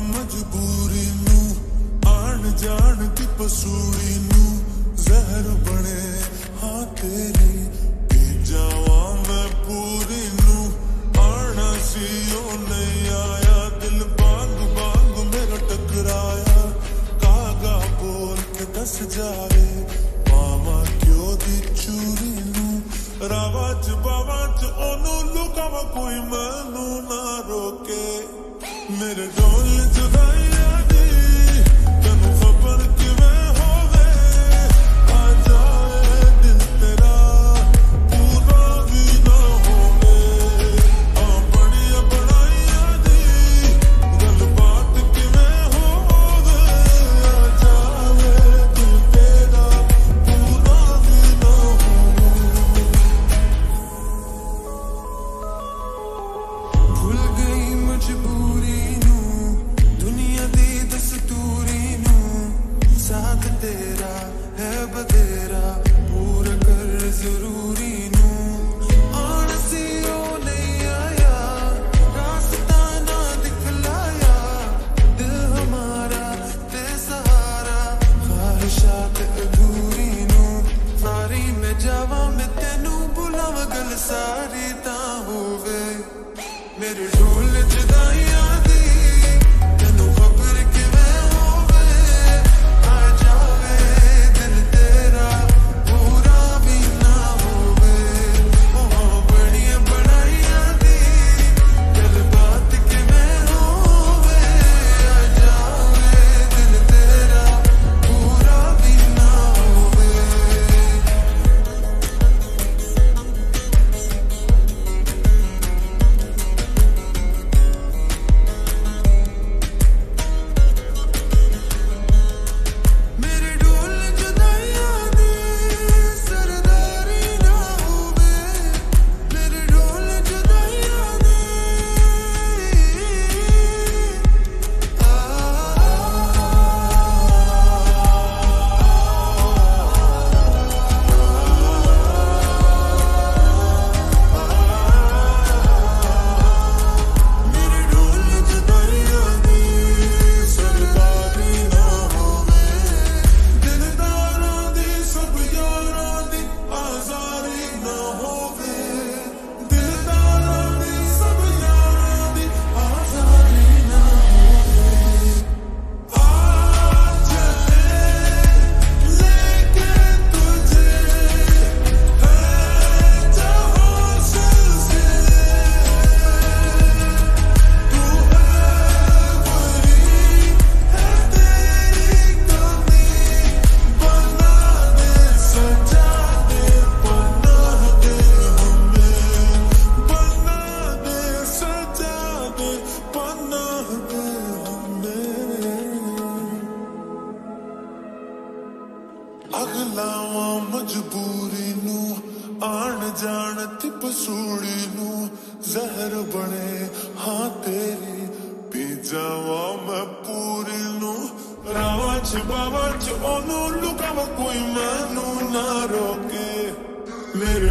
मजबूरी आन जान की पसूरी जहर बने हाँ तेरी जावा मैं पूरी दस जावे, मामा क्यों दी चूरी नू? ओनू लुकावा, कोई मैं ना रोके। मेरे Made it through. ਮਜਬੂਰੀ ਨੂੰ ਆਣ ਜਾਣ ਤੇ ਪਸੂੜੀ ਨੂੰ ਜ਼ਹਿਰ ਬਣੇ ਹਾਂ ਤੇਰੇ ਪੀ ਜਾਵਾਂ ਮੈਂ ਪੂਰੀ ਨੂੰ ਰਾਵਾਂ ਚ ਬਾਵਾਂ ਚ ਉਹਨੂੰ ਲੁਕਾਵਾਂ ਕੋਈ ਮੈਨੂੰ ਨਾ ਰੋਕੇ ਮੇਰੇ